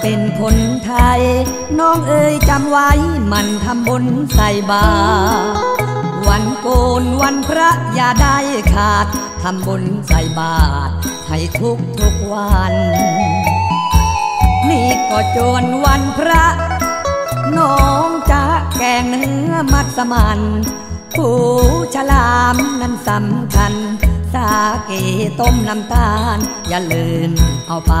เป็นคนไทย น้องเอ๋ยจำไว้มันทำบุญใส่บาตรวันโกนวันพระอย่าได้ขาดทำบุญใส่บาตรให้ทุกทุกวัน นี่ก็จวนวันพระ น้องจะแกงเนื้อมัสมันผู้ฉลามนั้นสำคัญ สาเกต้มน้ำตาล อย่าลืมเอาไป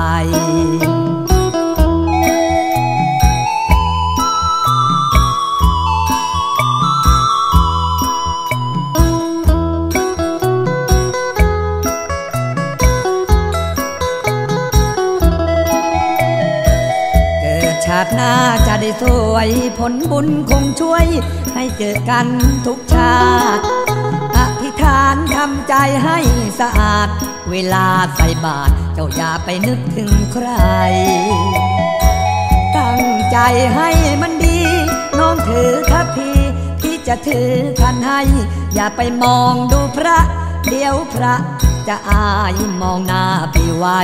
ชาติหน้าจะได้สวยผลบุญคงช่วย ให้เจอกันทุกชาติอธิษฐานทำใจให้สะอาด เวลาใส่บาตรเจ้าอย่าไปนึกถึงใคร ตั้งใจให้มันดี น้องถือทัพพีที่จะถือขันให้ อย่าไปมองดูพระ เดี๋ยวพระจะอายมองหน้าไปไว้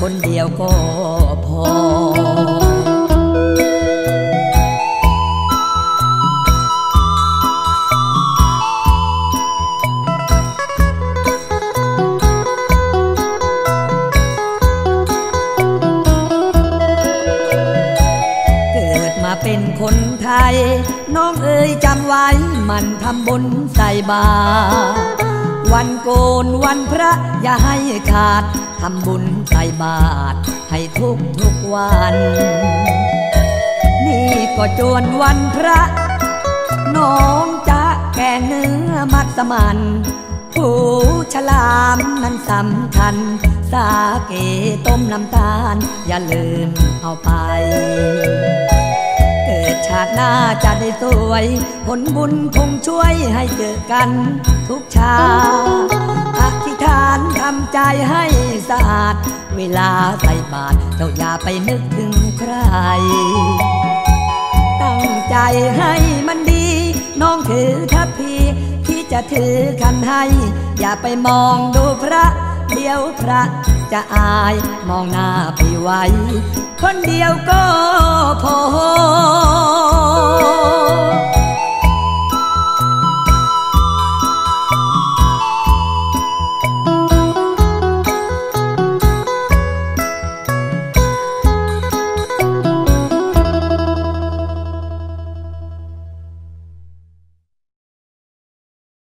คนเดียวก็พอ เป็นคนไทย น้องเอ๋ยจำไว้มันทำบุญใส่บาตรวันโกนวันพระอย่าให้ขาดทำบุญใส่บาตรให้ทุกทุกวัน นี่ก็จวนวันพระ น้องจะแกงเนื้อมัดสมันผู้ฉลามนั้นสำคัญ สาเกต้มน้ำตาล อย่าลืมเอาไปาติหน้าจะได้สวย ผลบุญคงช่วยให้เจอกันทุกชาอธิษฐานทำใจให้สะอาด เวลาใส่บาตรเจ้าอย่าไปนึกถึงใคร ตั้งใจให้มันดี น้องถือทัพพีที่จะถือคันให้ อย่าไปมองดูพระ เดียวพระจะอายมองหน้าไปไว้ คนเดียวก็พอ